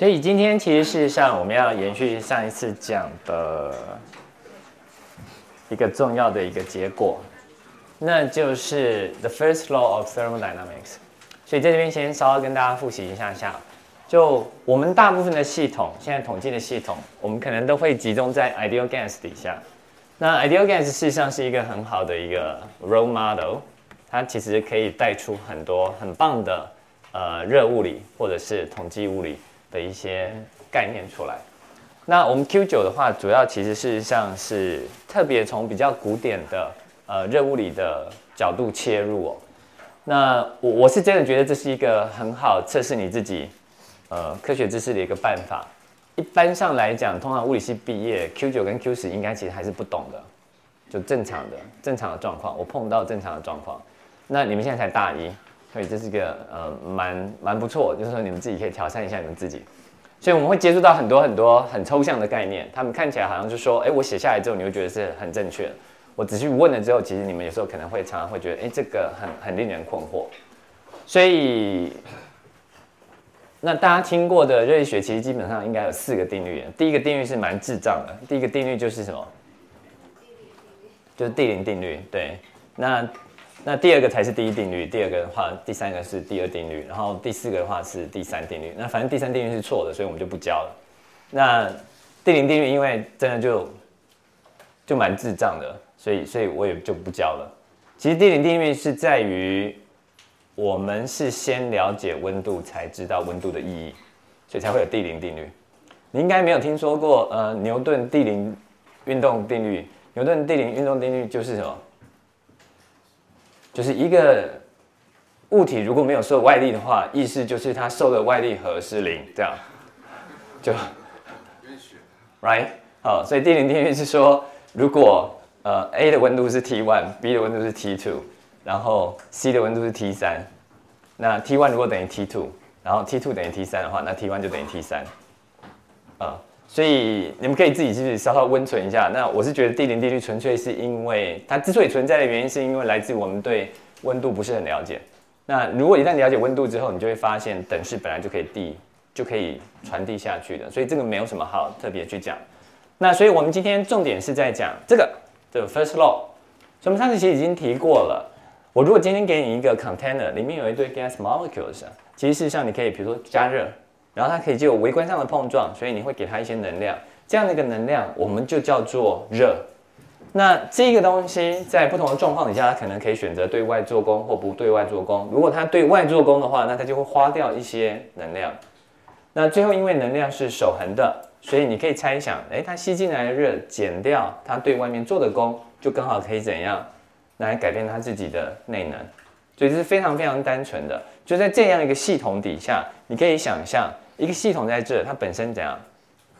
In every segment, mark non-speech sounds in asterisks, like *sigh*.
所以今天其实事实上我们要延续上一次讲的一个重要的一个结果，那就是 the first law of thermodynamics。所以在这边先稍微跟大家复习一下下，就我们大部分的系统，现在统计的系统，我们可能都会集中在 ideal gas 底下。那 ideal gas 事实上是一个很好的一个 role model，它其实可以带出很多很棒的呃热物理或者是统计物理的一些概念出来。那我们 Q 九的话，主要其实事实上是特别从比较古典的呃热物理的角度切入哦。那我我是真的觉得这是一个很好测试你自己呃科学知识的一个办法。一般上来讲，通常物理系毕业 Q 九跟 Q 十应该其实还是不懂的，就正常的正常的状况。我碰到正常的状况，那你们现在才大一，所以这是一个呃蛮蛮不错，就是说你们自己可以挑战一下你们自己。所以我们会接触到很多很多很抽象的概念，他们看起来好像就说，哎，我写下来之后你会觉得是很正确。我仔细问了之后，其实你们有时候可能会常常会觉得，哎，这个很很令人困惑。所以，那大家听过的热力学其实基本上应该有四个定律。第一个定律是蛮智障的，第一个定律就是什么？就是地灵定律。对，那那第二个才是第一定律，第二个的话，第三个是第二定律，然后第四个的话是第三定律。那反正第三定律是错的，所以我们就不教了。那地灵定律因为真的就就蛮智障的。所以，所以我也就不教了。其实地理定律是在于，我们是先了解温度，才知道温度的意义，所以才会有地灵定律。你应该没有听说过，呃，牛顿地灵运动定律。牛顿地灵运动定律就是什么？就是一个物体如果没有受外力的话，意思就是它受的外力和是零，这样就，right？好，所以地零定律是说，如果呃，A 的温度是 T one，B 的温度是 T two，然后 C 的温度是 T 三。那 T one 如果等于 T two，然后 T two 等于 T 三的话，那 T one 就等于 T 三。啊，所以你们可以自己去稍稍温存一下。那我是觉得地灵定律纯粹是因为它之所以存在的原因，是因为来自我们对温度不是很了解。那如果一旦了解温度之后，你就会发现等式本来就可以递，就可以传递下去的。所以这个没有什么好特别去讲。那所以我们今天重点是在讲这个。的 first law，所以我们上次其实已经提过了。我如果今天给你一个 container，里面有一堆 gas molecules，其实事实上你可以比如说加热，然后它可以就有微观上的碰撞，所以你会给它一些能量，这样的一个能量我们就叫做热。那这个东西在不同的状况底下，它可能可以选择对外做功或不对外做功。如果它对外做功的话，那它就会花掉一些能量。那最后因为能量是守恒的。所以你可以猜想，哎，它吸进来的热减掉它对外面做的功，就刚好可以怎样来改变它自己的内能。所以这是非常非常单纯的。就在这样一个系统底下，你可以想象一个系统在这，它本身怎样，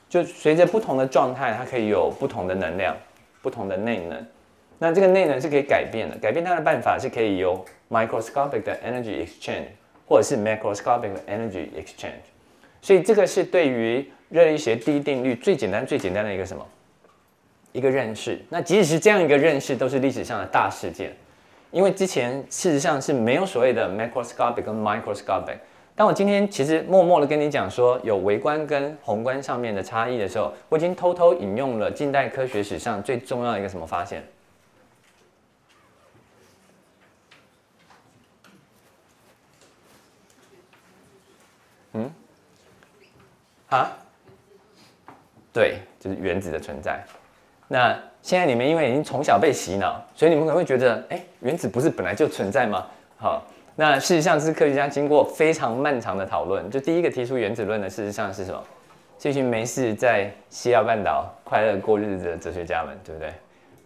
就随着不同的状态，它可以有不同的能量、不同的内能。那这个内能是可以改变的，改变它的办法是可以由 microscopic 的 energy exchange 或者是 macroscopic 的 energy exchange。所以这个是对于热力学第一定律最简单、最简单的一个什么一个认识？那即使是这样一个认识，都是历史上的大事件，因为之前事实上是没有所谓的 macroscopic 跟 microscopic。当我今天其实默默的跟你讲说有微观跟宏观上面的差异的时候，我已经偷偷引用了近代科学史上最重要的一个什么发现？嗯？啊？对，就是原子的存在。那现在你们因为已经从小被洗脑，所以你们可能会觉得，哎，原子不是本来就存在吗？好，那事实上是科学家经过非常漫长的讨论，就第一个提出原子论的，事实上是什么？这群没事在西亚半岛快乐过日子的哲学家们，对不对？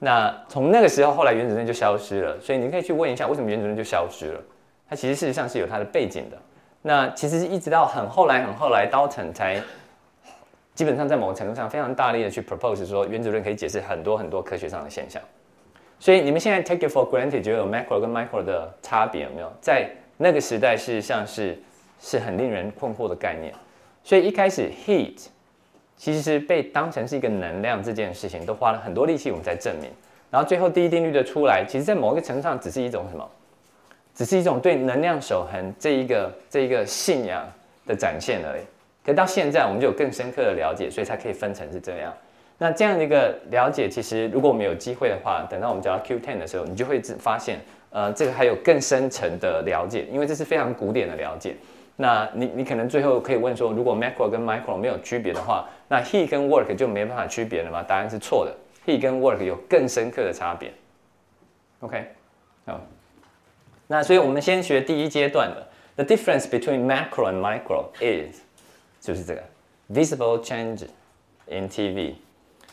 那从那个时候，后来原子论就消失了。所以你可以去问一下，为什么原子论就消失了？它其实事实上是有它的背景的。那其实是一直到很后来、很后来，，Dalton 才。基本上在某程度上非常大力的去 propose 说原子论可以解释很多很多科学上的现象，所以你们现在 take it for granted 觉得有 macro 跟 micro 的差别有没有？在那个时代事实上是是很令人困惑的概念，所以一开始 heat 其实是被当成是一个能量这件事情都花了很多力气我们在证明，然后最后第一定律的出来，其实在某一个程度上只是一种什么？只是一种对能量守恒这一个这一个信仰的展现而已。可到现在我们就有更深刻的了解，所以才可以分成是这样。那这样的一个了解，其实如果我们有机会的话，等到我们讲到 Q10 的时候，你就会发现，呃，这个还有更深层的了解，因为这是非常古典的了解。那你你可能最后可以问说，如果 macro 跟 micro 没有区别的话，那 he 跟 work 就没办法区别了吗？答案是错的，he 跟 work 有更深刻的差别。OK，好，那所以我们先学第一阶段的，the difference between macro and micro is 就是这个 visible change in TV。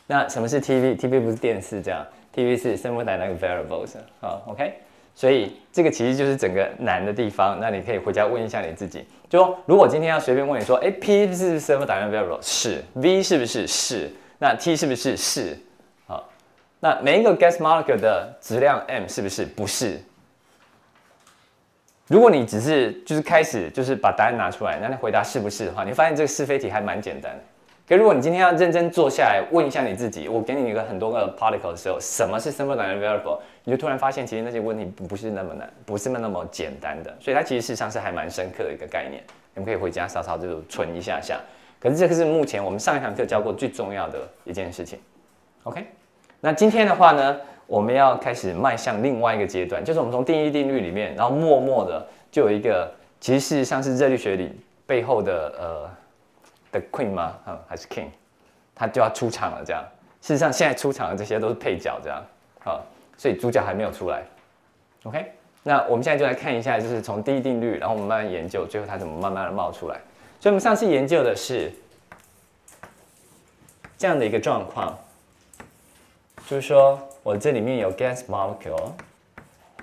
那什么是 TV？TV 不是电视这样，TV 是 thermodynamic variables。好，OK。所以这个其实就是整个难的地方。那你可以回家问一下你自己，就说如果今天要随便问你说，哎，P 是什么 dynamic variable？是。V 是不是？是。那 T 是不是？是。好，那每一个 gas molecule 的质量 m 是不是？不是。如果你只是就是开始就是把答案拿出来，那你回答是不是的话，你发现这个是非题还蛮简单。可如果你今天要认真坐下来问一下你自己，我给你一个很多个 particle 的时候，什么是 thermodynamic variable？你就突然发现，其实那些问题不是那么难，不是那么简单的。所以它其实事实上是还蛮深刻的一个概念。你们可以回家稍稍就存一下下。可是这个是目前我们上一堂课教过最重要的一件事情。OK，那今天的话呢，我们要开始迈向另外一个阶段，就是我们从定义定律里面，然后默默的就有一个，其实事实上是热力学里背后的呃。的 Queen 吗？嗯，还是 King？他就要出场了，这样。事实上，现在出场的这些都是配角，这样。啊，所以主角还没有出来。OK，那我们现在就来看一下，就是从第一定律，然后我们慢慢研究，最后它怎么慢慢的冒出来。所以我们上次研究的是这样的一个状况，就是说我这里面有 gas molecule，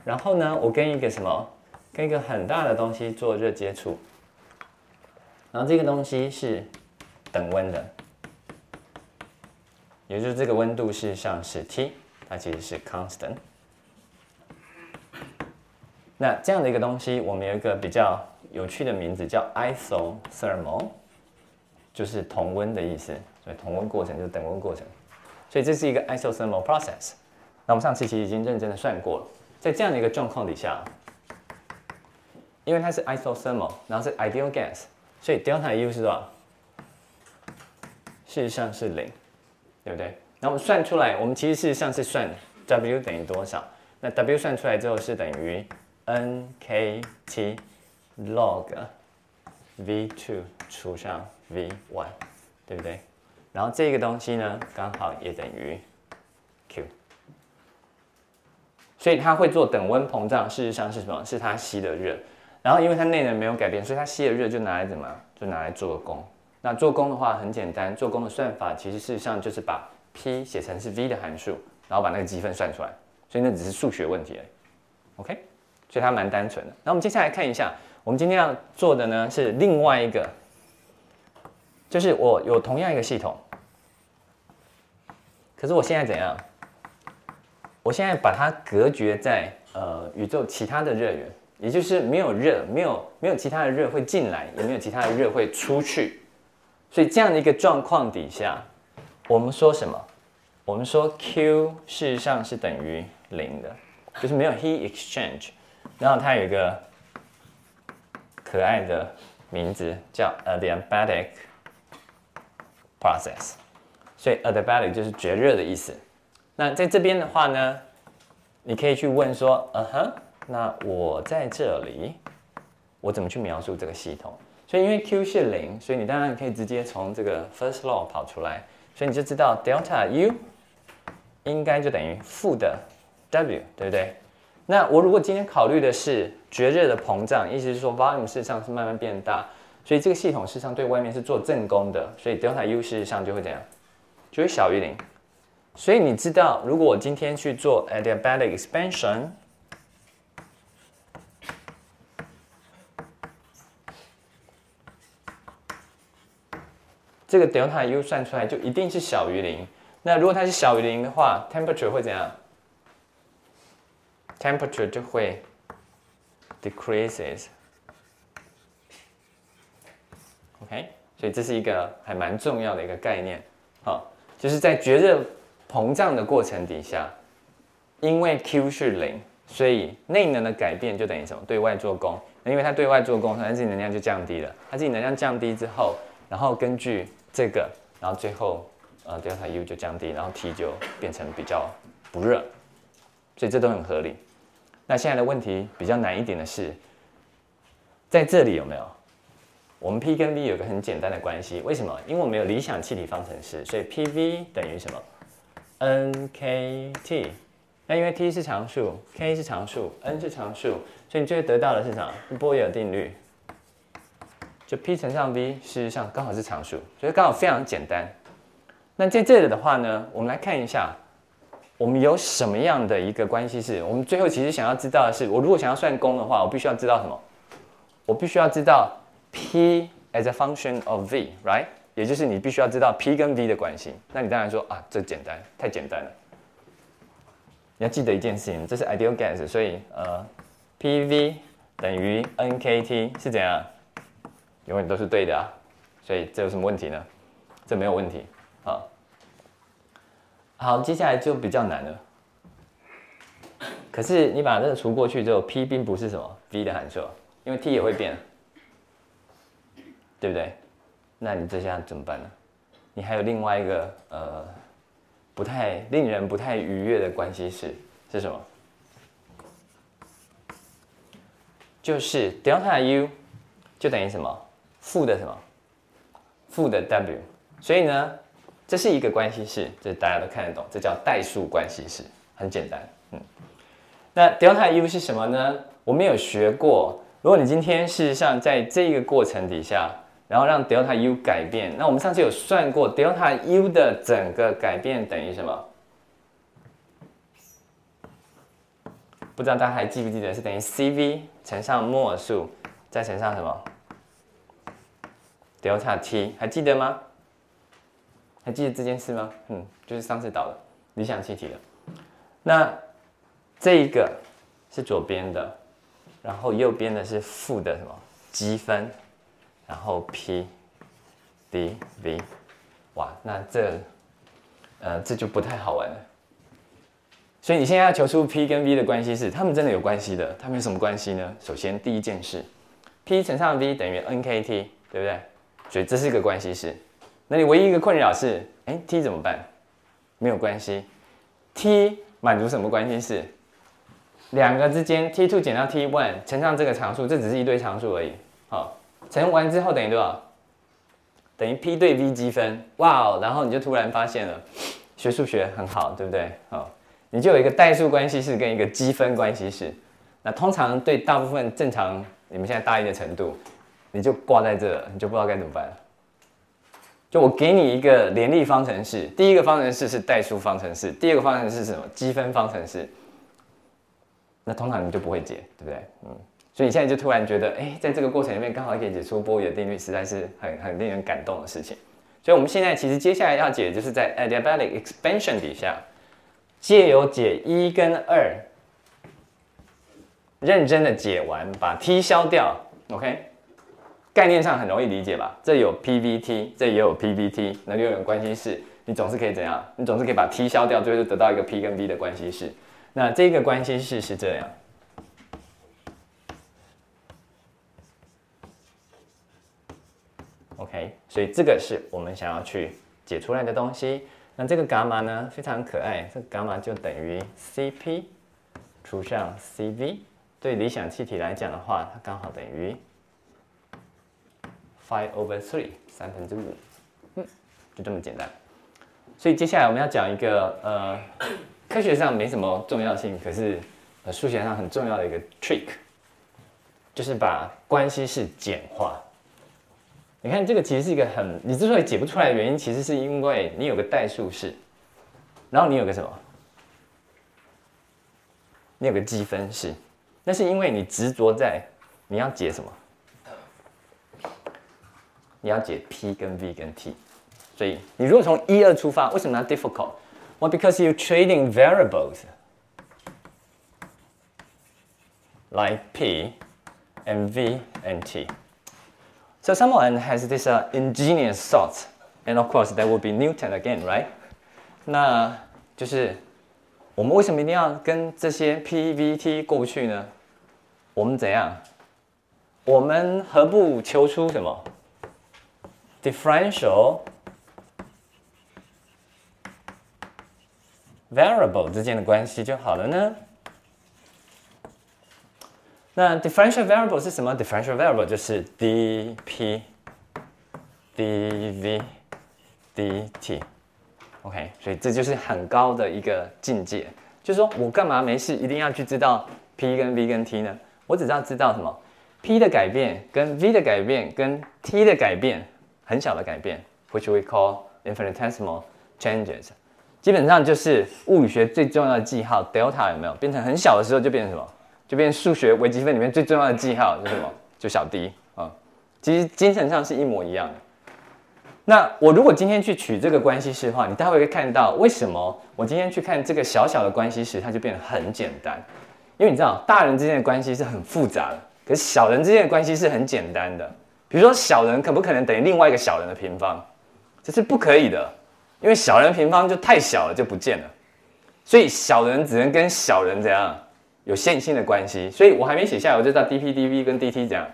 然后呢，我跟一个什么，跟一个很大的东西做热接触。然后这个东西是等温的，也就是这个温度事实上是 T，它其实是 constant。那这样的一个东西，我们有一个比较有趣的名字叫 isothermal，就是同温的意思。所以同温过程就是等温过程。所以这是一个 isothermal process。那我们上次其实已经认真的算过了，在这样的一个状况底下，因为它是 isothermal，然后是 ideal gas。所以 delta U 是多少？事实上是零，对不对？那我们算出来，我们其实事实上是算 W 等于多少？那 W 算出来之后是等于 N K T log V two 除上 V one，对不对？然后这个东西呢，刚好也等于 Q。所以它会做等温膨胀，事实上是什么？是它吸的热。然后因为它内能没有改变，所以它吸的热就拿来怎么？就拿来做功。那做功的话很简单，做功的算法其实事实上就是把 P 写成是 V 的函数，然后把那个积分算出来。所以那只是数学问题而已。OK，所以它蛮单纯的。那我们接下来看一下，我们今天要做的呢是另外一个，就是我有同样一个系统，可是我现在怎样？我现在把它隔绝在呃宇宙其他的热源。也就是没有热，没有没有其他的热会进来，也没有其他的热会出去，所以这样的一个状况底下，我们说什么？我们说 Q 事实上是等于零的，就是没有 heat exchange。然后它有一个可爱的名字叫 adiabatic process，所以 adiabatic 就是绝热的意思。那在这边的话呢，你可以去问说，嗯哼。那我在这里，我怎么去描述这个系统？所以因为 Q 是零，所以你当然可以直接从这个 first law 跑出来，所以你就知道 delta U 应该就等于负的 W，对不对？那我如果今天考虑的是绝热的膨胀，意思是说 volume 事实上是慢慢变大，所以这个系统事实上对外面是做正功的，所以 delta U 事实上就会怎样？就会小于零。所以你知道，如果我今天去做 adiabatic expansion，这个 delta U 算出来就一定是小于零。那如果它是小于零的话，temperature 会怎样？temperature 就会 decreases。OK，所以这是一个还蛮重要的一个概念。好，就是在绝热膨胀的过程底下，因为 Q 是零，所以内能的改变就等于什么？对外做功。那因为它对外做功，它自己能量就降低了。它自己能量降低之后。然后根据这个，然后最后呃 delta U 就降低，然后 T 就变成比较不热，所以这都很合理。那现在的问题比较难一点的是，在这里有没有？我们 P 跟 V 有个很简单的关系，为什么？因为我们有理想气体方程式，所以 PV 等于什么？nKT。那因为 T 是常数，K 是常数，N 是常数，所以你最后得到的是什么？波尔定律。就 P 乘上 V，事实上刚好是常数，所以刚好非常简单。那在这里的话呢，我们来看一下，我们有什么样的一个关系式？我们最后其实想要知道的是，我如果想要算功的话，我必须要知道什么？我必须要知道 P as a function of V，right？也就是你必须要知道 P 跟 V 的关系。那你当然说啊，这简单，太简单了。你要记得一件事情，这是 ideal gas，所以呃，PV 等于 nKT 是怎样？永远都是对的啊，所以这有什么问题呢？这没有问题啊。好，接下来就比较难了。可是你把这个除过去之后，P 并不是什么 V 的函数，因为 T 也会变，对不对？那你这下怎么办呢？你还有另外一个呃，不太令人不太愉悦的关系式是什么？就是 delta U 就等于什么？负的什么？负的 W，所以呢，这是一个关系式，这大家都看得懂，这叫代数关系式，很简单。嗯，那 delta U 是什么呢？我们有学过，如果你今天事实上在这个过程底下，然后让 delta U 改变，那我们上次有算过 delta U 的整个改变等于什么？不知道大家还记不记得是等于 CV 乘上摩尔数再乘上什么？delta T 还记得吗？还记得这件事吗？嗯，就是上次导的理想气体的。那这一个是左边的，然后右边的是负的什么积分，然后 P D V，哇，那这呃这就不太好玩了。所以你现在要求出 P 跟 V 的关系是，它们真的有关系的。它们有什么关系呢？首先第一件事，P 乘上 V 等于 nKT，对不对？所以这是一个关系式，那你唯一一个困扰是，哎，T 怎么办？没有关系，T 满足什么关系式？两个之间 T two 减到 T one 乘上这个常数，这只是一堆常数而已。好，乘完之后等于多少？等于 P 对 V 积分。哇哦，然后你就突然发现了，学数学很好，对不对？好，你就有一个代数关系式跟一个积分关系式。那通常对大部分正常，你们现在大一的程度。你就挂在这，你就不知道该怎么办了。就我给你一个联立方程式，第一个方程式是代数方程式，第二个方程式是什么？积分方程式。那通常你就不会解，对不对？嗯。所以你现在就突然觉得，哎，在这个过程里面刚好可以解出波尔定律，实在是很很令人感动的事情。所以我们现在其实接下来要解，就是在 adiabatic expansion 底下，借由解一跟二，认真的解完，把 T 消掉，OK。概念上很容易理解吧？这有 PVT，这也有 PVT，那六种关系式，你总是可以怎样？你总是可以把 T 消掉，最后就得到一个 P 跟 V 的关系式。那这个关系式是这样，OK？所以这个是我们想要去解出来的东西。那这个伽马呢，非常可爱，这伽马就等于 Cp 除上 Cv。对理想气体来讲的话，它刚好等于。Five over three，三分之五，嗯，就这么简单。所以接下来我们要讲一个呃，科学上没什么重要性，可是呃数学上很重要的一个 trick，就是把关系式简化。你看这个其实是一个很，你之所以解不出来的原因，其实是因为你有个代数式，然后你有个什么？你有个积分式，那是因为你执着在你要解什么？你要解 P 跟 V 跟 T，所以你如果从一二出发，为什么要 difficult? Well, because you trading variables like P and V and T. So someone has this uh, ingenious thought, and of course that would be Newton again, right? 那就是我们为什么一定要跟这些 P、V、T 过不去呢？我们怎样？我们何不求出什么？ differential variable 之间的关系就好了呢？ 那 differential variable 是什么？differential variable 就是 dp dv dt。OK，所以这就是很高的一个境界。就是说我干嘛没事一定要去知道 p 跟 v 跟 t 呢？我只要知道什么 p 的改变跟 v 的改变跟 t 的改变，很小的改变，which we call infinitesimal changes。基本上就是物理学最重要的记号 delta 有没有变成很小的时候就变成什么？就变数学微积分里面最重要的记号是什么？就小 d 啊。其实精神上是一模一样的。那我如果今天去取这个关系式的话，你待会会看到为什么我今天去看这个小小的关系式，它就变得很简单。因为你知道，大人之间的关系是很复杂的，可是小人之间的关系是很简单的。比如说，小人可不可能等于另外一个小人的平方？这是不可以的。因为小人平方就太小了，就不见了，所以小人只能跟小人怎样有线性的关系。所以我还没写下来，我就知道 dp、dv 跟 dt 这样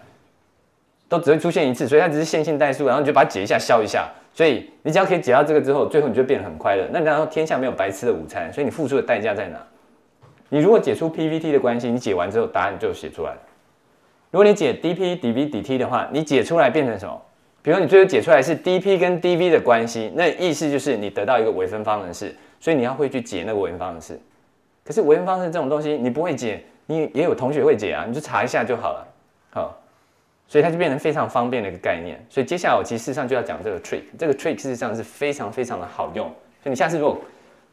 都只会出现一次，所以它只是线性代数，然后你就把它解一下、消一下。所以你只要可以解到这个之后，最后你就变得很快乐。那然后天下没有白吃的午餐，所以你付出的代价在哪？你如果解出 PVT 的关系，你解完之后答案就写出来了。如果你解 dp、dv、dt 的话，你解出来变成什么？比如你最后解出来是 dp 跟 dv 的关系，那意思就是你得到一个微分方程式，所以你要会去解那个微分方程式。可是微分方程式这种东西你不会解，你也有同学会解啊，你就查一下就好了。好，所以它就变成非常方便的一个概念。所以接下来我其实事实上就要讲这个 trick，这个 trick 事实上是非常非常的好用。所以你下次如果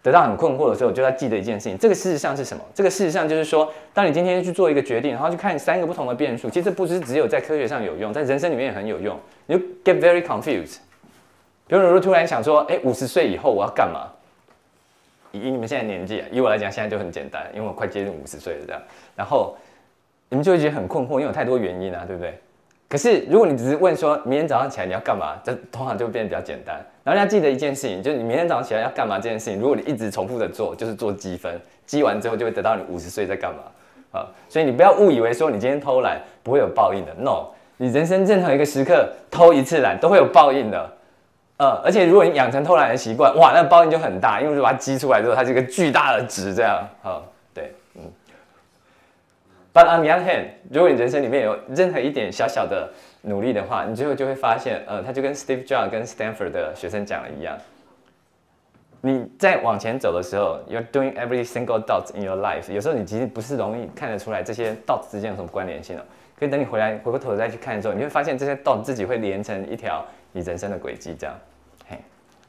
得到很困惑的时候，就要记得一件事情。这个事实上是什么？这个事实上就是说，当你今天去做一个决定，然后去看三个不同的变数，其实不是只有在科学上有用，在人生里面也很有用。你就 get very confused。比如，如果突然想说，哎，五十岁以后我要干嘛？以你们现在年纪，以我来讲，现在就很简单，因为我快接近五十岁了，这样。然后你们就会觉得很困惑，因为有太多原因啊，对不对？可是，如果你只是问说明天早上起来你要干嘛，这通常就会变得比较简单。然后要记得一件事情，就是你明天早上起来要干嘛这件事情，如果你一直重复的做，就是做积分，积完之后就会得到你五十岁在干嘛啊。所以你不要误以为说你今天偷懒不会有报应的，no，你人生任何一个时刻偷一次懒都会有报应的。呃，而且如果你养成偷懒的习惯，哇，那包应就很大，因为如果把它积出来之后，它是一个巨大的值，这样好，对，嗯。But on the other hand，如果你人生里面有任何一点小小的努力的话，你最后就会发现，呃，他就跟 Steve Jobs 跟 Stanford 的学生讲的一样，你在往前走的时候，you're doing every single dot in your life。有时候你其实不是容易看得出来这些 dot 之间有什么关联性的，可以等你回来回过头再去看的时候，你会发现这些 dot 自己会连成一条你人生的轨迹，这样。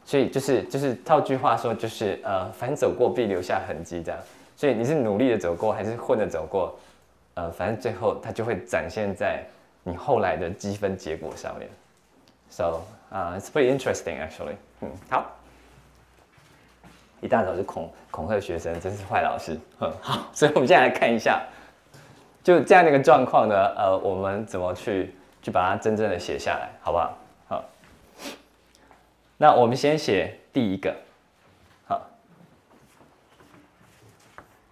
所以就是就是套句话说，就是呃，凡走过必留下痕迹，这样。所以你是努力的走过，还是混的走过？呃，反正最后它就会展现在你后来的积分结果上面。So 啊，it's pretty interesting actually。嗯，好。一大早就恐恐吓学生，真是坏老师。嗯，好。所以我们现在来看一下，就这样的一个状况呢，呃，我们怎么去去把它真正的写下来，好不好？那我们先写第一个。好。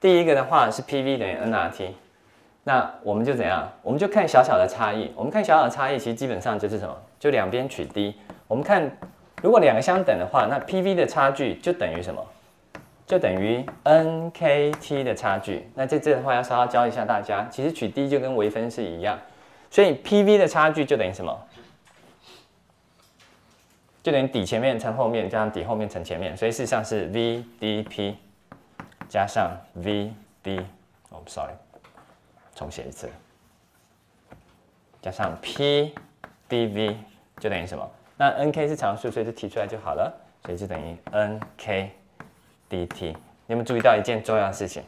第一个的话是 PV 等于 nRT。那我们就怎样？我们就看小小的差异。我们看小小的差异，其实基本上就是什么？就两边取 d。我们看，如果两个相等的话，那 PV 的差距就等于什么？就等于 nKt 的差距。那在这的话要稍稍教一下大家，其实取 d 就跟微分是一样。所以 PV 的差距就等于什么？就等于底前面乘后面加上底后面乘前面。所以事实上是 VdP 加上 Vd。哦，sorry。重写一次，加上 p dv 就等于什么？那 nk 是常数，所以就提出来就好了，所以就等于 nk dt。你们注意到一件重要的事情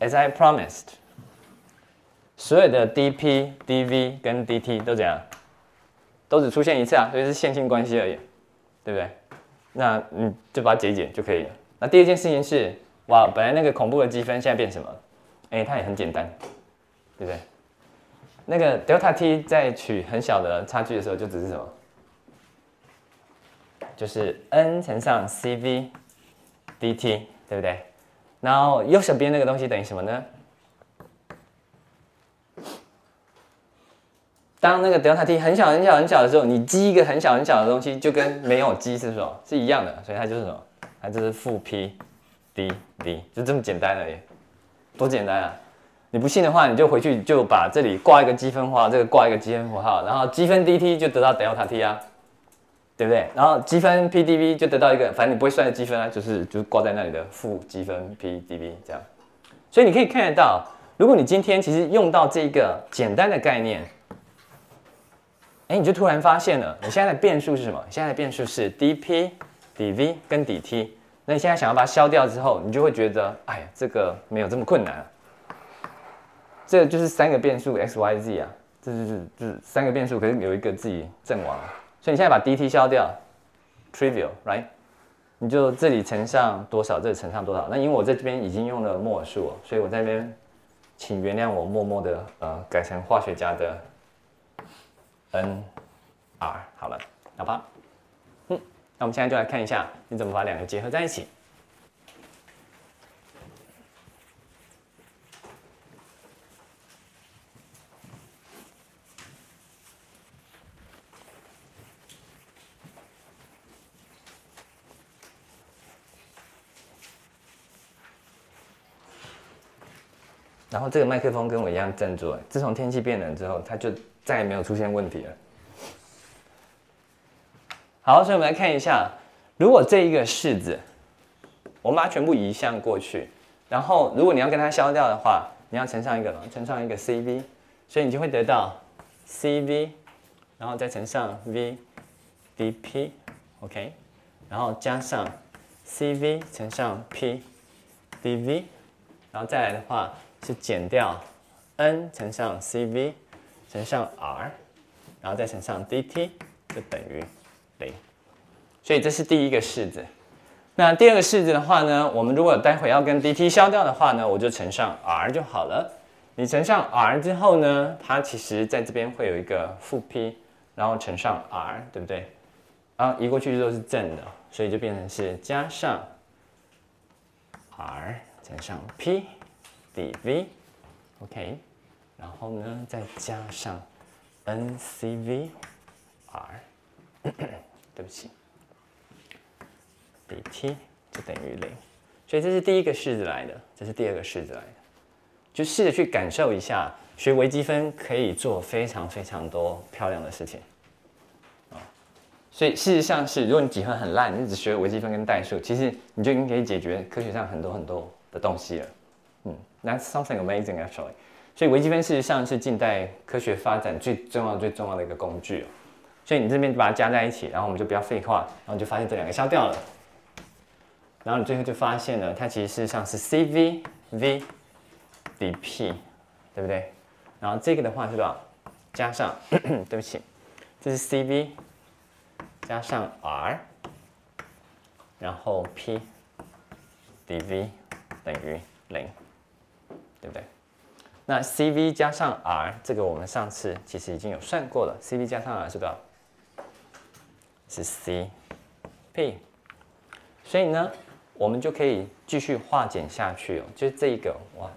？As I promised，所有的 dp、dv 跟 dt 都怎样？都只出现一次啊，所以是线性关系而已，对不对？那你就把它解一解就可以了。那第二件事情是，哇，本来那个恐怖的积分现在变什么？哎，它也很简单。对不对？那个 delta t 在取很小的差距的时候，就只是什么？就是 n 乘上 c v dt，对不对？然后右手边那个东西等于什么呢？当那个 delta t 很小很小很小的时候，你积一个很小很小的东西，就跟没有积是什么是一样的，所以它就是什么？它就是负 p d v，就这么简单而已，多简单啊！你不信的话，你就回去就把这里挂一个积分符号，这个挂一个积分符号，然后积分 dt 就得到 delta t 啊，对不对？然后积分 p d v 就得到一个，反正你不会算的积分啊，就是就是挂在那里的负积分 p d v 这样。所以你可以看得到，如果你今天其实用到这个简单的概念。哎，你就突然发现了，你现在的变数是什么？现在的变数是 dp、dv 跟 dt。那你现在想要把它消掉之后，你就会觉得，哎呀，这个没有这么困难啊。这就是三个变数 x、y、z 啊，这就是就是三个变数，可是有一个自己阵亡。所以你现在把 dt 消掉，trivial，right？你就这里乘上多少，这里乘上多少。那因为我在这边已经用了默数，所以我在这边，请原谅我默默的呃改成化学家的。N r 好了，好吧，嗯，那我们现在就来看一下你怎么把两个结合在一起。然后这个麦克风跟我一样振作，自从天气变冷之后，它就。再也没有出现问题了。好，所以我们来看一下，如果这一个式子，我们把它全部移向过去，然后如果你要跟它消掉的话，你要乘上一个乘上一个 cv，所以你就会得到 cv，然后再乘上 v dp，OK，然后加上 cv 乘上 p dv，然后再来的话是减掉 n 乘上 cv。乘上 r，然后再乘上 dt 就等于零，所以这是第一个式子。那第二个式子的话呢，我们如果待会要跟 dt 消掉的话呢，我就乘上 r 就好了。你乘上 r 之后呢，它其实在这边会有一个负 p，然后乘上 r，对不对？啊，移过去之后是正的，所以就变成是加上 r 乘上 p dv，OK。然后呢，再加上 n c v r，对不起，dt 就等于零，所以这是第一个式子来的，这是第二个式子来的，就试着去感受一下，学微积分可以做非常非常多漂亮的事情啊。所以事实上是，如果你几何很烂，你只学微积分跟代数，其实你就已经可以解决科学上很多很多的东西了。嗯，That's something amazing actually. 所以微积分事实上是近代科学发展最重要、最重要的一个工具。所以你这边把它加在一起，然后我们就不要废话，然后就发现这两个消掉了。然后你最后就发现了，它其实事实上是 cv v dp，对不对？然后这个的话是多少？加上，*clears throat* 对不起，这是 cv 加上 r，然后 p dv 等于零，对不对？那 cv 加上 r 这个我们上次其实已经有算过了，cv 加上 r 是多少？是 c p，所以呢，我们就可以继续化简下去哦。就是这一个，哇，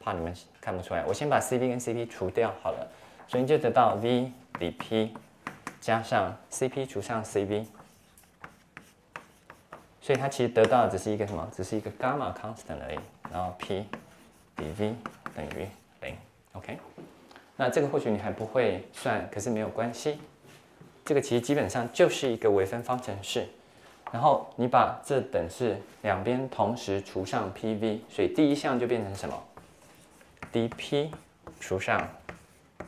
怕你们看不出来，我先把 cv 跟 cp 除掉好了，所以就得到 v 比 P 加上 cp 除上 cv，所以它其实得到的只是一个什么？只是一个伽马 constant 而已，然后 p 比 V 等于。OK，那这个或许你还不会算，可是没有关系。这个其实基本上就是一个微分方程式。然后你把这等式两边同时除上 PV，所以第一项就变成什么？dP 除上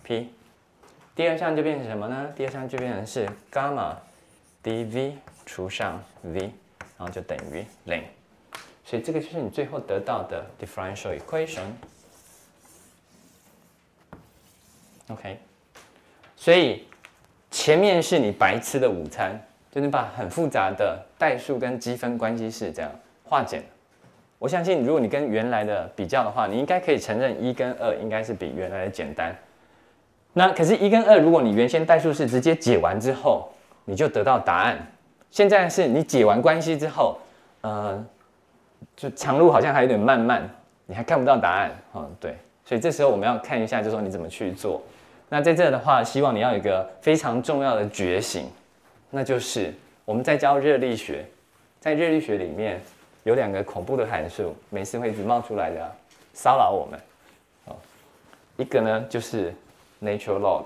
P。第二项就变成什么呢？第二项就变成是伽马 dV 除上 V，然后就等于零。所以这个就是你最后得到的 differential equation。OK，所以前面是你白吃的午餐，就是把很复杂的代数跟积分关系式这样化简。我相信，如果你跟原来的比较的话，你应该可以承认一跟二应该是比原来的简单。那可是，一跟二，如果你原先代数式直接解完之后，你就得到答案。现在是你解完关系之后，呃，就长路好像还有点漫漫，你还看不到答案。嗯，对。所以这时候我们要看一下，就说你怎么去做。那在这的话，希望你要有一个非常重要的觉醒，那就是我们在教热力学，在热力学里面有两个恐怖的函数，每次会一直冒出来的，骚扰我们。哦，一个呢就是 natural log，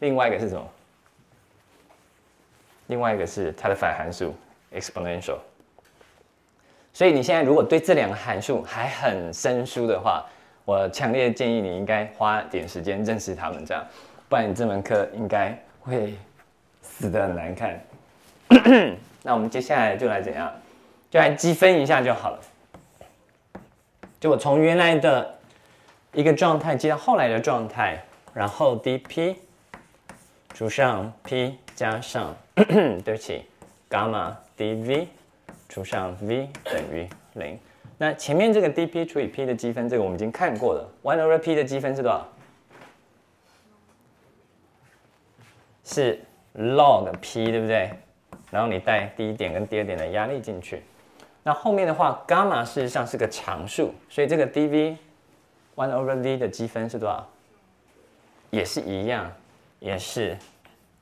另外一个是什么？另外一个是它的反函数 exponential。所以你现在如果对这两个函数还很生疏的话，我强烈建议你应该花点时间认识他们，这样，不然你这门课应该会死的很难看。*coughs* 那我们接下来就来怎样？就来积分一下就好了。就我从原来的一个状态积到后来的状态，然后 dp 除上 p 加上，*coughs* 对不起，伽马 dv。除上 v 等于零，那前面这个 dp 除以 p 的积分，这个我们已经看过了。one over p 的积分是多少？是 log p，对不对？然后你带第一点跟第二点的压力进去。那后面的话，伽马事实上是个常数，所以这个 dv one over v 的积分是多少？也是一样，也是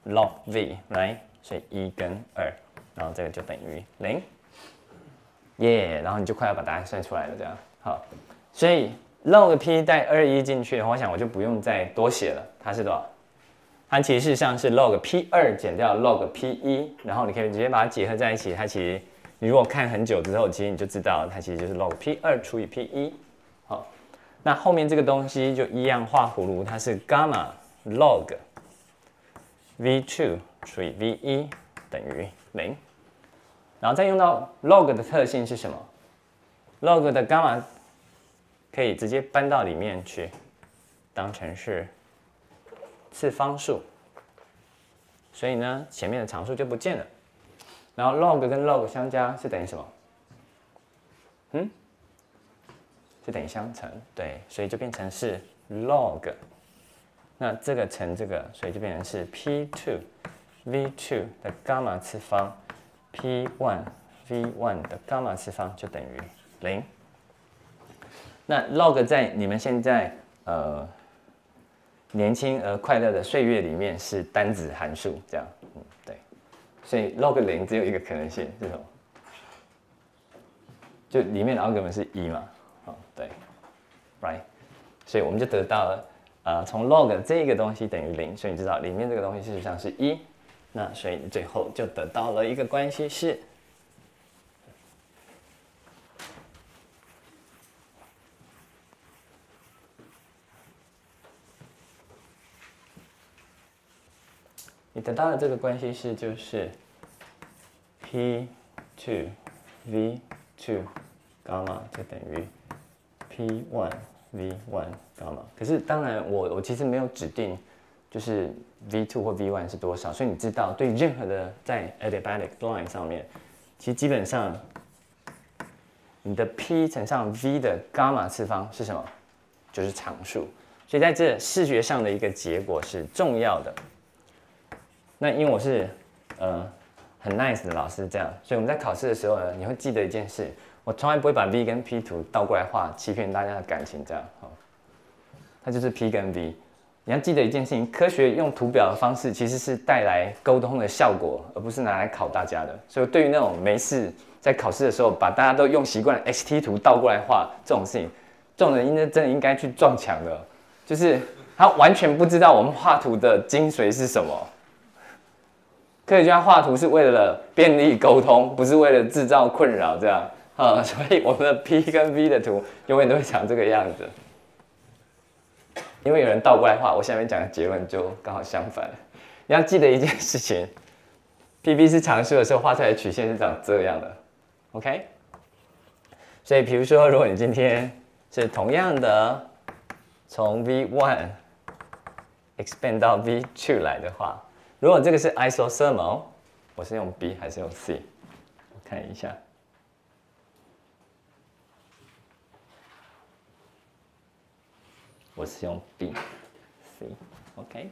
log v，right？所以一跟二，然后这个就等于零。耶，然后你就快要把答案算出来了，这样好。所以 log p 带二一进去的话，我想我就不用再多写了。它是多少？它其实事实上是 log p 二减掉 log p 一，然后你可以直接把它结合在一起。它其实你如果看很久之后，其实你就知道它其实就是 log p 二除以 p 一。好，那后面这个东西就一样画葫芦，它是 gamma log v two 除以 v 一等于零。然后再用到 log 的特性是什么？log 的伽马可以直接搬到里面去，当成是次方数，所以呢，前面的常数就不见了。然后 log 跟 log 相加是等于什么？嗯，是等于相乘，对，所以就变成是 log。那这个乘这个，所以就变成是 p two v two 的伽马次方。P one v one 的伽马次方就等于零。那 log 在你们现在呃年轻而快乐的岁月里面是单子函数，这样，嗯，对。所以 log 零只有一个可能性，是什么？就里面的 argument 是一嘛，哦，对，right。所以我们就得到了，呃，从 log 这个东西等于零，所以你知道里面这个东西事实上是一。那所以你最后就得到了一个关系式，你得到的这个关系式就是 p two v two 伽马就等于 p one v one 伽马。可是当然，我我其实没有指定。就是 v two 或 v one 是多少，所以你知道对任何的在 adiabatic line 上面，其实基本上你的 p 乘上 v 的伽马次方是什么？就是常数。所以在这视觉上的一个结果是重要的。那因为我是呃很 nice 的老师，这样，所以我们在考试的时候呢，你会记得一件事，我从来不会把 v 跟 p 图倒过来画，欺骗大家的感情，这样，好，它就是 p 跟 v。你要记得一件事情，科学用图表的方式其实是带来沟通的效果，而不是拿来考大家的。所以对于那种没事在考试的时候把大家都用习惯的 x t 图倒过来画这种事情，这种人应该真的应该去撞墙的，就是他完全不知道我们画图的精髓是什么。科学家画图是为了便利沟通，不是为了制造困扰，这样啊，所以我们的 p 跟 v 的图永远都会长这个样子。因为有人倒过来画，我下面讲的结论就刚好相反。你要记得一件事情：*laughs* P-V 是常数的时候，画出来的曲线是长这样的，OK？所以，比如说，如果你今天是同样的从 V one expand 到 V two 来的话，如果这个是 isothermal，我是用 B 还是用 C？我看一下。我是用 B、C，OK。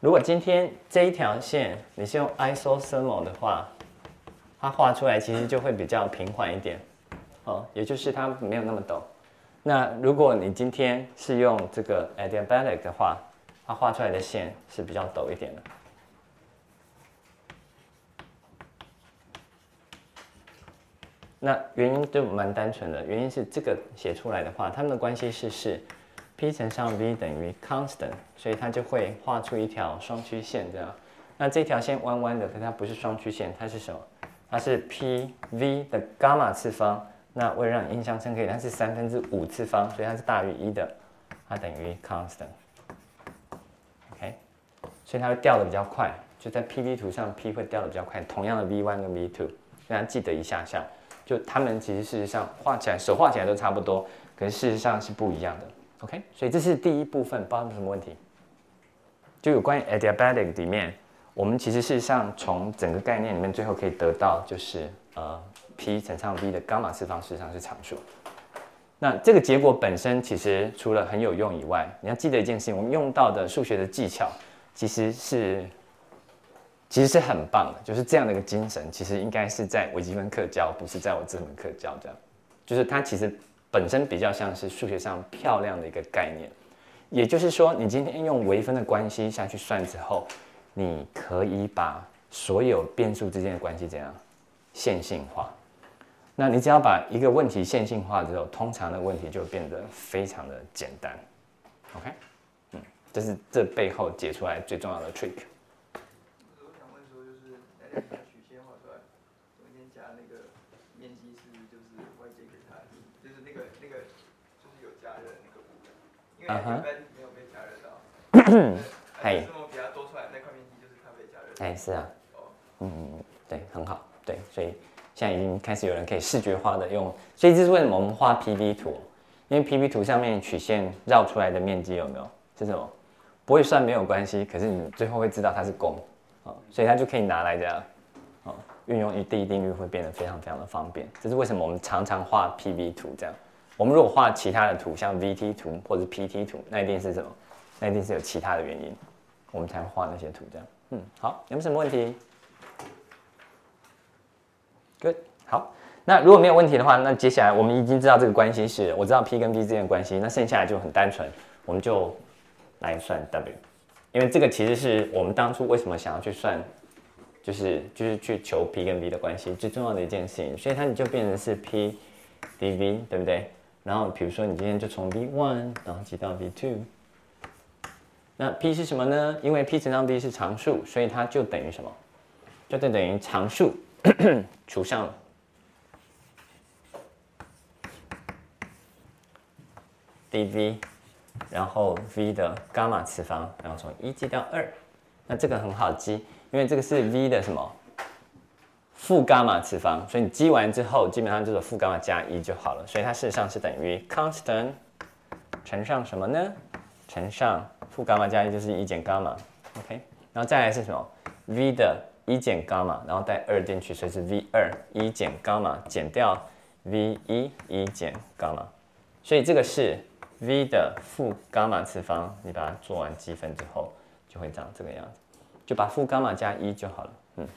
如果今天这一条线你是用 isothermal 的话，它画出来其实就会比较平缓一点。哦，也就是它没有那么陡。那如果你今天是用这个 adiabatic 的话，它画出来的线是比较陡一点的。那原因就蛮单纯的，原因是这个写出来的话，它们的关系式是 p 乘上 v 等于 constant，所以它就会画出一条双曲线这样。那这条线弯弯的，可它不是双曲线，它是什么？它是 p v 的伽马次方。那为了让你印象深刻，它是三分之五次方，所以它是大于一的，它等于 constant。OK，所以它会掉的比较快，就在 p v 图上 p 会掉的比较快。同样的 v one 跟 v two，大家记得一下下。就他们其实事实上画起来手画起来都差不多，可是事实上是不一样的。OK，所以这是第一部分，不知道什么问题。就有关于 adiabatic 里面，我们其实事实上从整个概念里面最后可以得到就是呃 p 乘上 v 的伽马次方事实上是常数。那这个结果本身其实除了很有用以外，你要记得一件事情，我们用到的数学的技巧其实是。其实是很棒的，就是这样的一个精神，其实应该是在微积分课教，不是在我这门课教这样。就是它其实本身比较像是数学上漂亮的一个概念，也就是说，你今天用微分的关系下去算之后，你可以把所有变数之间的关系怎样线性化。那你只要把一个问题线性化之后，通常的问题就变得非常的简单。OK，嗯，这是这背后解出来最重要的 trick。曲线画出来，中间加那个面积是就是外界给它，就是那个那个就是有加热那个部分，因为一般没有被加热到。哎，这么比它多出来那块面积就是它被加热。哎，是啊。哦。嗯，对，很好，对，所以现在已经开始有人可以视觉化的用，所以这是为什么我们画 PV 图，因为 PV 图上面曲线绕出来的面积有没有？是什么？不会算没有关系，可是你最后会知道它是公。所以它就可以拿来这样，哦，运用第一定律会变得非常非常的方便。这是为什么我们常常画 PV 图这样。我们如果画其他的图，像 VT 图或者 PT 图，那一定是什么？那一定是有其他的原因，我们才会画那些图这样。嗯，好，有没有什么问题？Good，好。那如果没有问题的话，那接下来我们已经知道这个关系是，我知道 P 跟 V 之间的关系，那剩下来就很单纯，我们就来算 W。因为这个其实是我们当初为什么想要去算，就是就是去求 p 跟 v 的关系最重要的一件事情，所以它你就变成是 p dv 对不对？然后比如说你今天就从 v one 然后记到 v two，那 p 是什么呢？因为 p 乘上 v 是常数，所以它就等于什么？就等等于常数 *coughs* 除上 dv。然后 v 的伽马次方，然后从一积到二，那这个很好记，因为这个是 v 的什么负伽马次方，所以你积完之后，基本上就是负伽马加一就好了，所以它事实上是等于 constant 乘上什么呢？乘上负伽马加一就是一减伽马，OK，然后再来是什么？v 的一减伽马，然后带二进去，所以是 v 二一减伽马减掉 v 一一减伽马，所以这个是。V 的负伽马次方，你把它做完积分之后，就会长这个样子，就把负伽马加一就好了。嗯，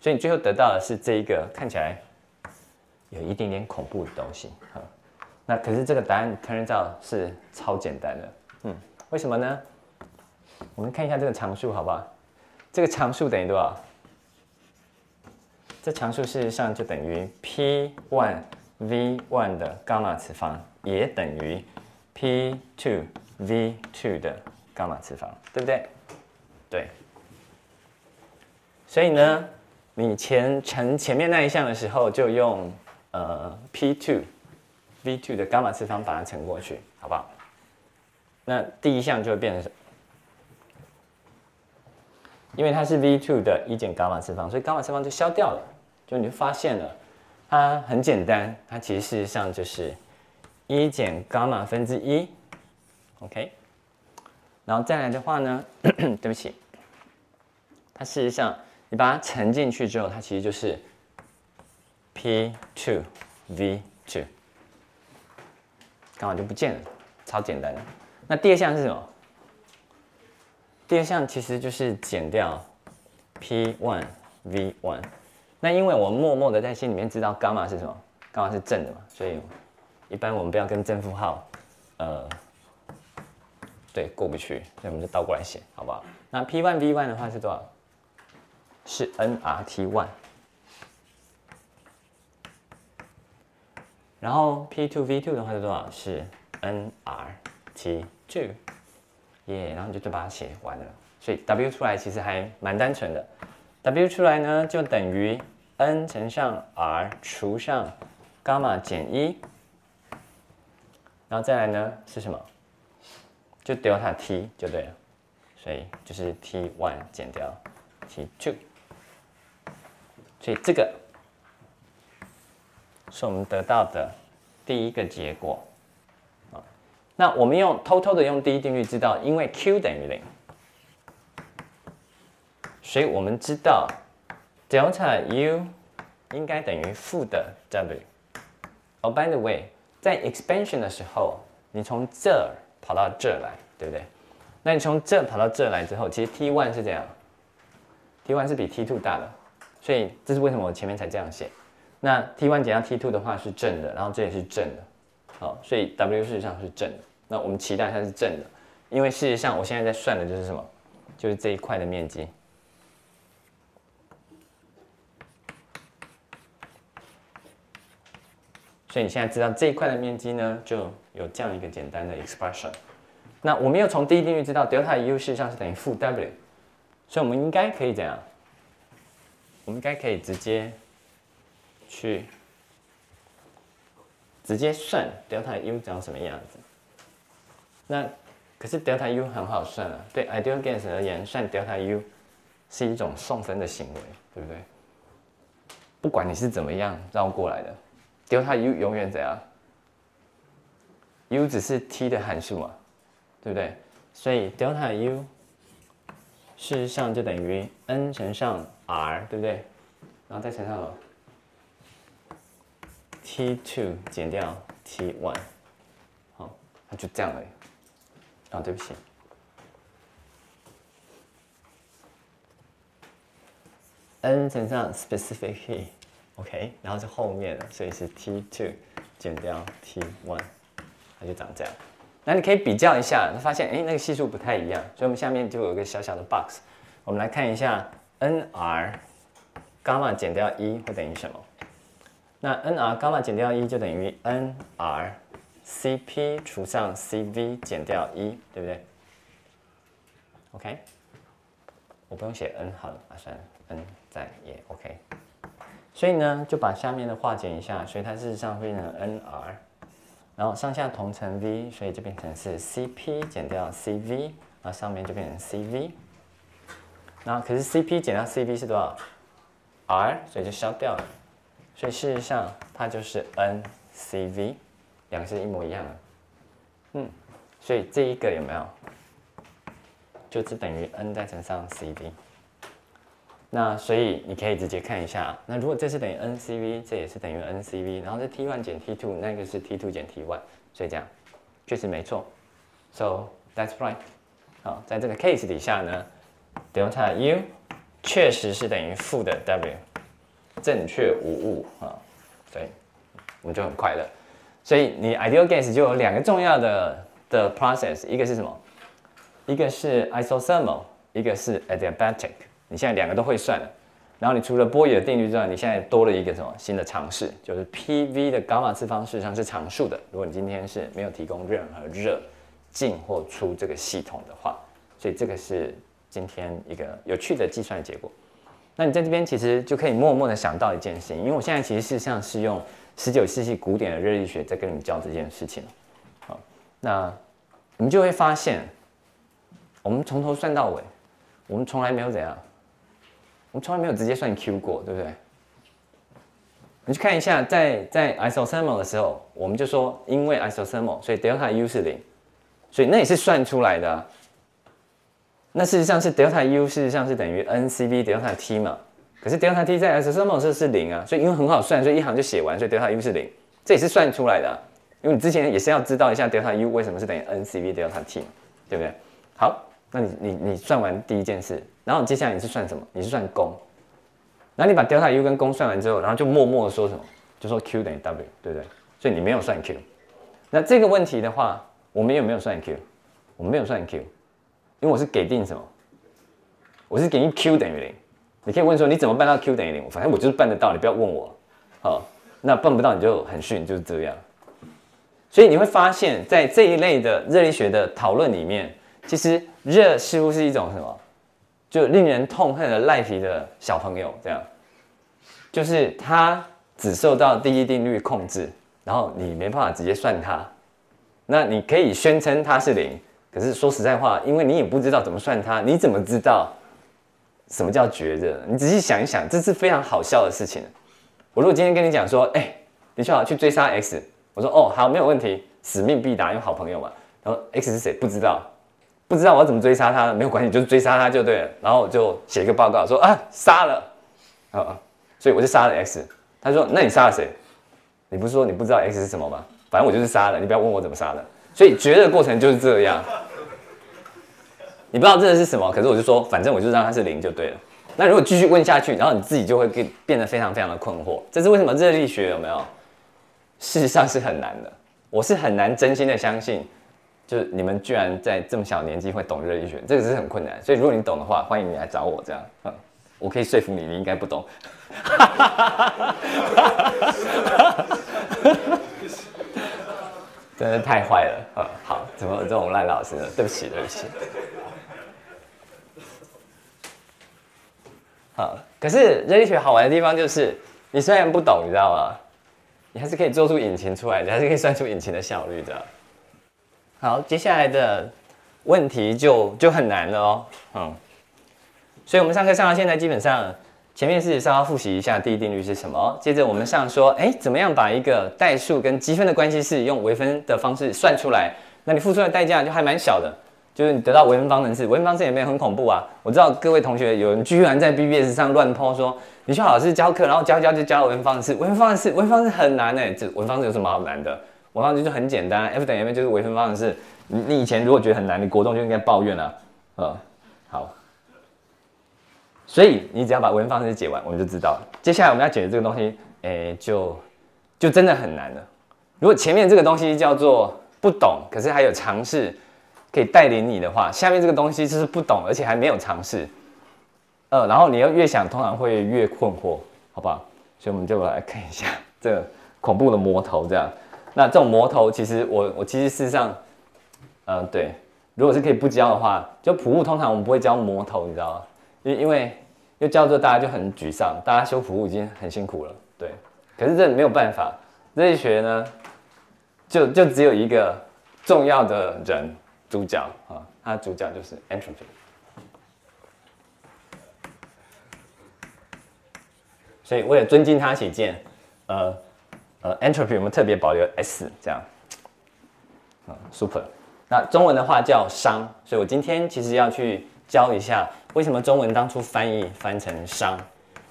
所以你最后得到的是这一个看起来有一点点恐怖的东西。哈，那可是这个答案，t u r n out 是超简单的。嗯，为什么呢？我们看一下这个常数好不好？这个常数等于多少？这常数事实上就等于 p one v one 的伽马次方，也等于。P two v two 的伽马次方，对不对？对。所以呢，你前乘前面那一项的时候，就用呃 p two v two 的伽马次方把它乘过去，好不好？那第一项就会变成什么？因为它是 v two 的一减伽马次方，所以伽马次方就消掉了。就你就发现了，它很简单，它其实事实上就是。一减伽马分之一，OK，然后再来的话呢，*clears throat* 对不起，它事实上你把它乘进去之后，它其实就是 p two v two，刚好就不见了，超简单的。那第二项是什么？第二项其实就是减掉 p one v one。那因为我默默的在心里面知道伽马是什么伽马是正的嘛，所以一般我们不要跟正负号，呃，对，过不去，所以我们就倒过来写，好不好？那 P one V one 的话是多少？是 N R T one。然后 P two V two 的话是多少？是 N R T two。耶，然后你就就把它写完了。所以 W 出来其实还蛮单纯的。W 出来呢，就等于 N 乘上 R 除上伽马减一。然后再来呢是什么？就 delta T 就对了。所以就是 T one 减掉 T two，所以这个是我们得到的第一个结果啊。那我们用偷偷的用第一定律知道，因为 Q 等于零，所以我们知道 delta U 应该等于负的 W。哦，by the way，在 expansion 的时候，你从这儿跑到这儿来，对不对？那你从这跑到这来之后，其实 T one 是这样，T one 是比 T two 大的，所以这是为什么我前面才这样写。那 T one 减到 T two 的话是正的，然后这也是正的，好，所以 W 事实上是正的。那我们期待它是正的，因为事实上我现在在算的就是什么，就是这一块的面积。所以你现在知道这一块的面积呢，就有这样一个简单的 expression。那我们又从第一定律知道 delta U 事实上是等于负 W，所以我们应该可以怎样？我们应该可以直接去直接算 delta U 长什么样子。那可是 delta U 很好算啊，对 ideal gas 而言，算 delta U 是一种送分的行为，对不对？不管你是怎么样绕过来的，delta U 永远怎样？U 只是 T 的函数嘛。对不对？所以 delta U 事实上就等于 n 乘上 r，对不对？然后再乘上 t two 减掉 t one，好，那就这样了。啊，对不起，n 乘上 specific，he OK，然后是后面的，所以是 t two 减掉 t one，它就长这样。那你可以比较一下，发现哎，那个系数不太一样，所以我们下面就有个小小的 box，我们来看一下 n r 伽马减掉一会等于什么？那 n r 伽马减掉一就等于 n r c p 除上 c v 减掉一，对不对？OK，我不用写 n 好了，啊算了，n 在也 OK，所以呢就把下面的化简一下，所以它事实上会变成 n r。然后上下同乘 v，所以就变成是 Cp 减掉 Cv，然后上面就变成 Cv。那可是 Cp 减掉 Cv 是多少？R，所以就消掉了。所以事实上它就是 nCv，两个是一模一样的。嗯，所以这一个有没有？就只等于 n 再乘上 Cv。那所以你可以直接看一下，那如果这是等于 n c v，这也是等于 n c v，然后是 t one 减 t two，那个是 t two 减 t one，所以这样确实没错。So that's right。好，在这个 case 底下呢，delta U 确实是等于负的 W，正确无误啊，所以我们就很快乐。所以你 ideal gas 就有两个重要的的 process，一个是什么？一个是 isothermal，一个是 adiabatic。你现在两个都会算了，然后你除了波义的定律之外，你现在多了一个什么新的常识，就是 P-V 的伽马次方事实上是常数的。如果你今天是没有提供任何热进或出这个系统的话，所以这个是今天一个有趣的计算结果。那你在这边其实就可以默默的想到一件事情，因为我现在其实事实上是用十九世纪古典的热力学在跟你们教这件事情。好，那你们就会发现，我们从头算到尾，我们从来没有怎样。我们从来没有直接算 Q 过，对不对？你去看一下，在在 isothermal 的时候，我们就说，因为 isothermal，所以 delta U 是零，所以那也是算出来的。那事实上是 delta U 事实上是等于 n C V delta T 嘛？可是 delta T 在 isothermal 是是零啊，所以因为很好算，所以一行就写完，所以 delta U 是零，这也是算出来的。因为你之前也是要知道一下 delta U 为什么是等于 n C V delta T，对不对？好，那你你你算完第一件事。然后接下来你是算什么？你是算功。然后你把 delta U 跟功算完之后，然后就默默的说什么？就说 Q 等于 W，对不对？所以你没有算 Q。那这个问题的话，我们有没有算 Q？我们没有算 Q，因为我是给定什么？我是给定 Q 等于零。你可以问说你怎么办到 Q 等于零？反正我就是办得到，你不要问我。好，那办不到你就很逊，就是这样。所以你会发现在这一类的热力学的讨论里面，其实热似乎是一种什么？就令人痛恨的赖皮的小朋友，这样，就是他只受到第一定律控制，然后你没办法直接算它。那你可以宣称它是零，可是说实在话，因为你也不知道怎么算它，你怎么知道什么叫绝热？你仔细想一想，这是非常好笑的事情。我如果今天跟你讲说，哎，你去好去追杀 X，我说哦好，没有问题，使命必达，因为好朋友嘛。然后 X 是谁？不知道。不知道我要怎么追杀他，没有关系，就是追杀他就对了。然后就写一个报告说啊杀了，啊，所以我就杀了 X。他说那你杀了谁？你不是说你不知道 X 是什么吗？反正我就是杀了，你不要问我怎么杀的。所以绝的过程就是这样。你不知道这个是什么，可是我就说反正我就让它是零就对了。那如果继续问下去，然后你自己就会变变得非常非常的困惑。这是为什么热力学有没有？事实上是很难的。我是很难真心的相信。就是你们居然在这么小年纪会懂热力学，这个是很困难。所以如果你懂的话，欢迎你来找我，这样，嗯，我可以说服你，你应该不懂。*laughs* 真的太坏了，嗯，好，怎么有这种烂老师呢？对不起，对不起。好，可是热力学好玩的地方就是，你虽然不懂，你知道吗？你还是可以做出引擎出来，你还是可以算出引擎的效率的。好，接下来的问题就就很难了哦，嗯，所以我们上课上到现在，基本上前面是稍微复习一下第一定律是什么，接着我们上说，哎，怎么样把一个代数跟积分的关系式用微分的方式算出来？那你付出的代价就还蛮小的，就是你得到微分方程式，微分方程式也没有很恐怖啊。我知道各位同学有人居然在 BBS 上乱抛说，你去老师教课，然后教教就教了微分方程式，微分方程式，微分方程式很难哎，这微分方程式有什么好难的？微分方程就很简单，f 等于 m 就是微分方程式。你你以前如果觉得很难，你国中就应该抱怨了，呃，好。所以你只要把微分方程式解完，我们就知道了。接下来我们要解的这个东西，哎，就就真的很难了。如果前面这个东西叫做不懂，可是还有尝试可以带领你的话，下面这个东西就是不懂，而且还没有尝试，呃，然后你要越想，通常会越困惑，好不好？所以我们就来看一下这恐怖的魔头，这样。那这种魔头，其实我我其实事实上，嗯，对，如果是可以不教的话，就普物通常我们不会教魔头，你知道吗？因因为又教做大家就很沮丧，大家修普物已经很辛苦了，对。可是这没有办法，热力学呢，就就只有一个重要的人主角啊，他主角就是 entropy。所以为了尊敬他起见，呃。呃，entropy 我们特别保留 s 这样，啊，super。那中文的话叫熵，所以我今天其实要去教一下为什么中文当初翻译翻成熵。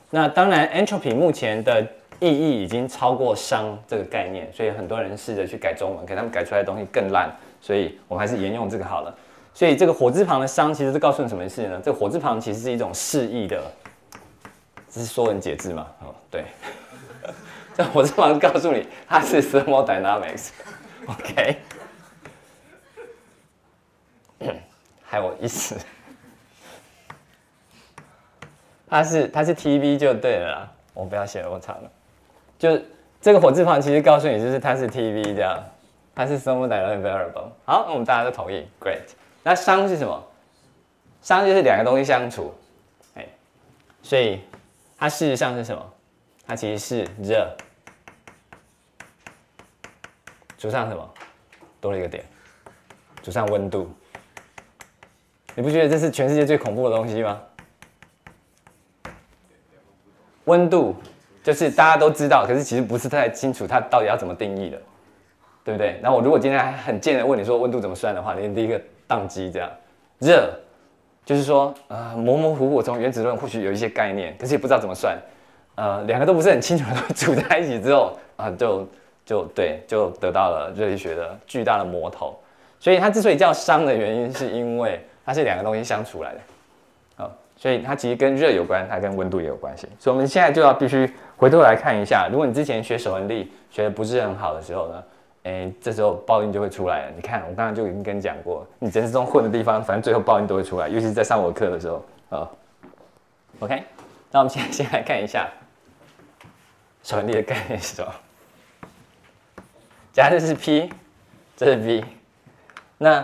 那当然，entropy 目前的意义已经超过熵这个概念，所以很多人试着去改中文，给他们改出来的东西更烂，所以我们还是沿用这个好了。所以这个火字旁的熵其实是告诉你什么事呢？这个火字旁其实是一种示意的，这是说文解字嘛？哦，对。*laughs* 我这么告诉你，它是 thermodynamics，OK？*laughs* 还有意思，它是它是 TV 就对了，我不要写那么长了。就这个火字旁其实告诉你，就是它是 TV 这样，它是 thermodynamic variable。好，那我们大家都同意，Great。那熵是什么？熵就是两个东西相处，哎，所以它事实上是什么？它其实是热。除上什么？多了一个点。除上温度。你不觉得这是全世界最恐怖的东西吗？温度就是大家都知道，可是其实不是太清楚它到底要怎么定义的，对不对？那我如果今天还很贱的问你说温度怎么算的话，你第一个宕机这样。热就是说呃模模糊糊，从原子论或许有一些概念，可是也不知道怎么算。呃，两个都不是很清楚的组在一起之后啊就。就对，就得到了热力学的巨大的魔头，所以它之所以叫熵的原因，是因为它是两个东西相处来的，啊，所以它其实跟热有关，它跟温度也有关系。所以我们现在就要必须回头来看一下，如果你之前学手纹力学的不是很好的时候呢，哎，这时候报应就会出来了。你看，我刚刚就已经跟你讲过，你真实中混的地方，反正最后报应都会出来，尤其是在上我课的时候啊。OK，那我们现在先来看一下手纹力的概念是什么。假设是 P，这是 V，那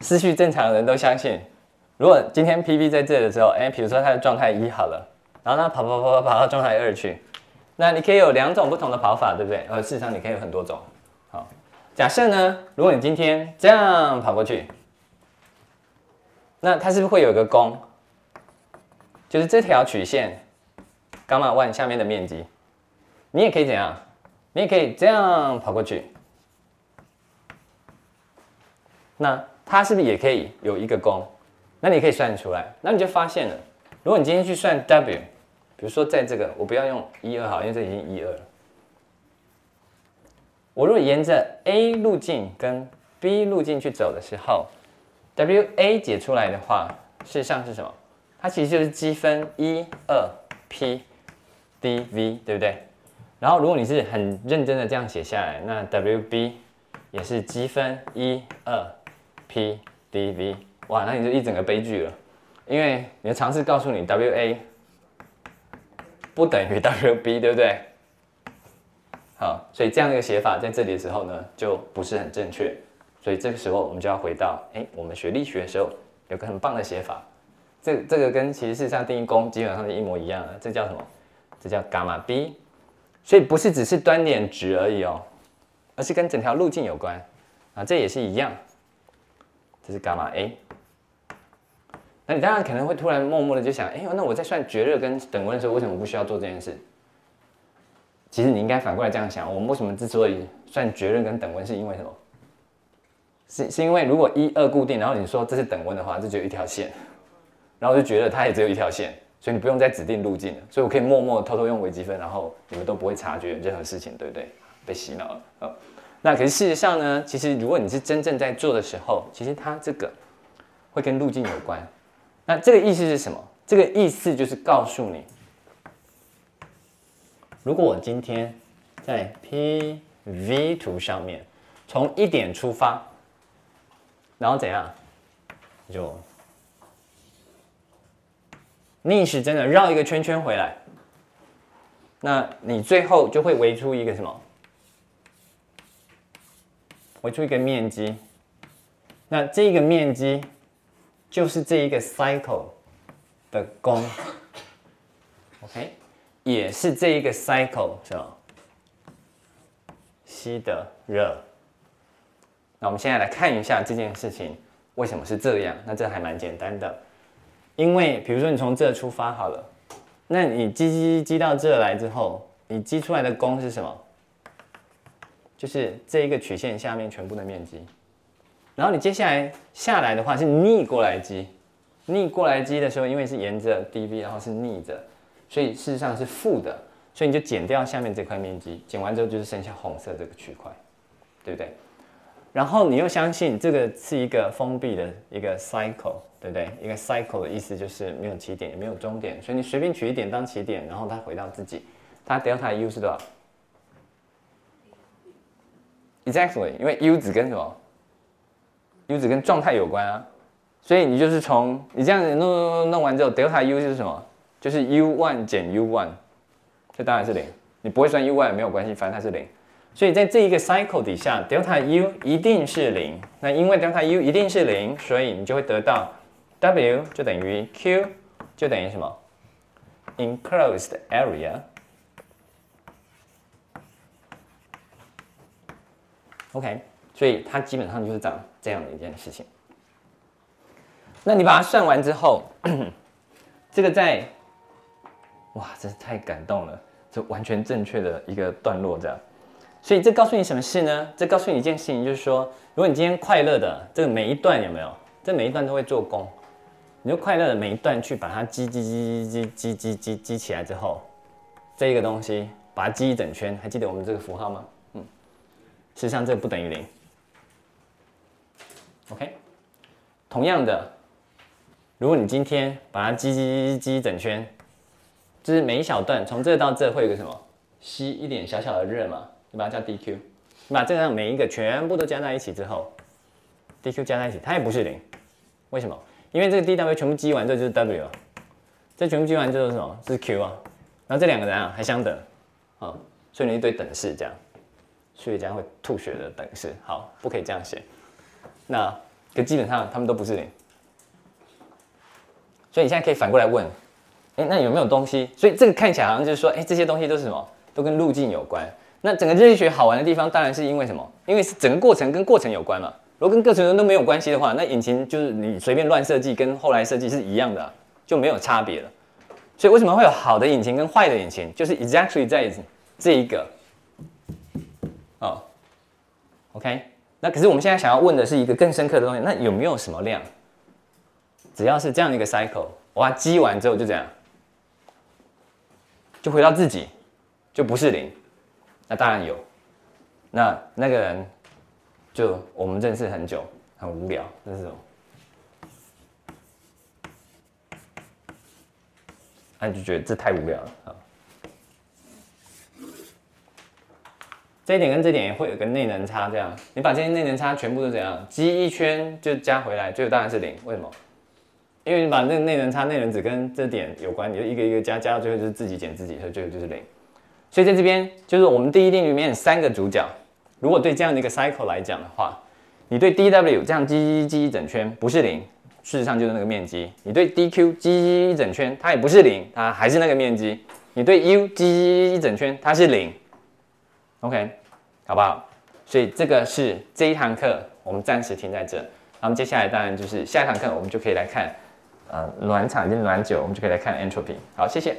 思绪正常的人都相信。如果今天 P V 在这的时候，哎，比如说它的状态一好了，然后它跑跑跑跑跑到状态二去，那你可以有两种不同的跑法，对不对？呃，事实上你可以有很多种。好，假设呢，如果你今天这样跑过去，那它是不是会有一个弓？就是这条曲线伽马 one 下面的面积，你也可以怎样？你也可以这样跑过去，那它是不是也可以有一个功？那你可以算出来，那你就发现了。如果你今天去算 W，比如说在这个，我不要用一二好，因为这已经一二了。我如果沿着 A 路径跟 B 路径去走的时候，WA 解出来的话，事实上是什么？它其实就是积分一二 P dV，对不对？然后如果你是很认真的这样写下来，那 WB 也是积分一二 P dV。哇，那你就一整个悲剧了，因为你的尝试告诉你 W A 不等于 W B，对不对？好，所以这样的一个写法在这里的时候呢，就不是很正确。所以这个时候我们就要回到，哎，我们学力学的时候有个很棒的写法，这这个跟其实事实上定义功基本上是一模一样的。这叫什么？这叫伽马 B。所以不是只是端点值而已哦，而是跟整条路径有关啊，这也是一样。这是伽马 A。那你当然可能会突然默默的就想，哎，那我在算绝热跟等温的时候，为什么不需要做这件事？其实你应该反过来这样想，我们为什么之所以算绝热跟等温，是因为什么？是是因为如果一二固定，然后你说这是等温的话，这只有一条线，然后就觉得它也只有一条线，所以你不用再指定路径了，所以我可以默默偷偷用微积分，然后你们都不会察觉任何事情，对不对？被洗脑了啊！那可是事实上呢，其实如果你是真正在做的时候，其实它这个会跟路径有关。那这个意思是什么？这个意思就是告诉你，如果我今天在 P V 图上面从一点出发，然后怎样，就逆时针的绕一个圈圈回来，那你最后就会围出一个什么？围出一个面积。那这个面积。就是这一个 cycle 的功，OK，也是这一个 cycle 是吧？吸的热。那我们现在来看一下这件事情为什么是这样。那这还蛮简单的，因为比如说你从这出发好了，那你积积积到这来之后，你积出来的功是什么？就是这一个曲线下面全部的面积。然后你接下来下来的话是逆过来积，逆过来积的时候，因为是沿着 dV，然后是逆着，所以事实上是负的，所以你就减掉下面这块面积，减完之后就是剩下红色这个区块，对不对？然后你又相信这个是一个封闭的一个 cycle，对不对？一个 cycle 的意思就是没有起点也没有终点，所以你随便取一点当起点，然后它回到自己，它 delta U 是多少？Exactly，因为 U 只跟什么？U 只跟状态有关啊，所以你就是从你这样子弄弄弄完之后，delta U 是什么？就是 U one 减 U one，这当然是零。你不会算 U one 没有关系，反正它是零。所以在这一个 cycle 底下，delta U 一定是零。那因为 delta U 一定是零，所以你就会得到 W 就等于 Q 就等于什么？enclosed area。OK，所以它基本上就是长。这样的一件事情，那你把它算完之后，*clears throat* 这个在，哇，真是太感动了，这完全正确的一个段落，这样，所以这告诉你什么事呢？这告诉你一件事情，就是说，如果你今天快乐的这个每一段有没有？这每一段都会做功，你就快乐的每一段去把它积积积积积积积积起来之后，这一个东西把它积一整圈，还记得我们这个符号吗？实际上这不等于零。OK，同样的，如果你今天把它积积积积整圈，就是每一小段从这到这会有个什么吸一点小小的热嘛，你把它叫 dq，你把这样每一个全部都加在一起之后，dq 加在一起，它也不是零，为什么？因为这个 dw 全部积完之后就是 w，这全部积完之后是什么？是 q 啊，然后这两个人啊还相等，啊，所以你一堆等式这样，数学家会吐血的等式，好，不可以这样写。那可基本上他们都不是零，所以你现在可以反过来问，哎，那有没有东西？所以这个看起来好像就是说，哎，这些东西都是什么？都跟路径有关。那整个热力学好玩的地方，当然是因为什么？因为是整个过程跟过程有关嘛。如果跟过程都没有关系的话，那引擎就是你随便乱设计，跟后来设计是一样的，就没有差别了。所以为什么会有好的引擎跟坏的引擎？就是 exactly 在这一个，，OK。那可是我们现在想要问的是一个更深刻的东西，那有没有什么量？只要是这样的一个 cycle，哇，积完之后就这样，就回到自己，就不是零。那当然有，那那个人。就我们认识很久，很无聊，这是什么？那你就觉得这太无聊了啊！这一点跟这点也会有个内能差，这样你把这些内能差全部都怎样积一圈就加回来，最后当然是零。为什么？因为你把那个内能差、内能值跟这点有关，你就一个一个加，加到最后就是自己减自己，所以最后就是零。所以在这边就是我们第一定律里面三个主角。如果对这样的一个 cycle 来讲的话，你对 dw 这样积积积一整圈不是零，事实上就是那个面积。你对 dq 积积一整圈，它也不是零，它还是那个面积。你对 u 积积一整圈，它是零。OK，好不好？所以这个是这一堂课，我们暂时停在这。那么接下来当然就是下一堂课，我们就可以来看，呃，暖场跟暖酒，我们就可以来看 entropy。好，谢谢。